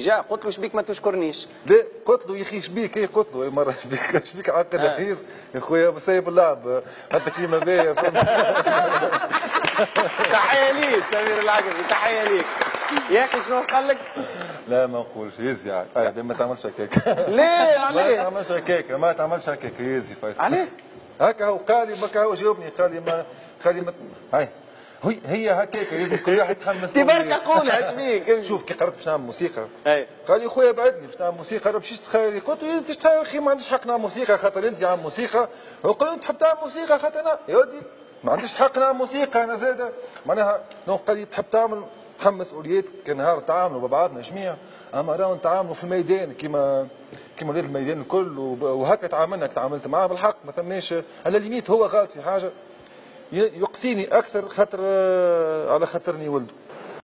جا قلت له شبيك ما تشكرنيش. لا قلت له يا أخي شبيك اي قلت له؟ مرة شبيك شبيك عقد آه. عيز يا خويا سايب اللعب حتى كيما باهي تحية ليك سمير العقبي. تحية ليك. يا أخي شنو قال لك؟ لا ما نقولش يزي عاد. آه، ما تعملش هكاك؟ ليه؟ ما؟ تعملش هكاك. ما تعملش هكاك يزي فيصل عليه؟ هكا هو قال لي هو جاوبني. قال لي ما قال لي ما هاي. هي هي هكاك لازم كل واحد يتحمس تبارك قولها شبيك شوف كي قررت باش نعمل موسيقى. قال لي خويا بعدني باش نعمل موسيقى أنا مشيت تخيلي قلت له أنت يا أخي؟ ما عنديش حق نعمل موسيقى خاطر أنت عامل موسيقى. وقال أنت تحب تعمل موسيقى خاطر أنا. يا ودي ما عنديش حق نعمل موسيقى أنا زاده معناها نو قال لي تحب تعمل تحمل مسؤوليات كان نهار تعاملوا مع جميع أما راهو نتعاملوا في الميدان كيما كيما ولاد الميدان الكل وهكا تعاملنا تعاملت معاه بالحق ما ثماش على ليميت هو غلط في حاجة. ي- يقصيني أكثر خاطر آه، على خاطرني ولده.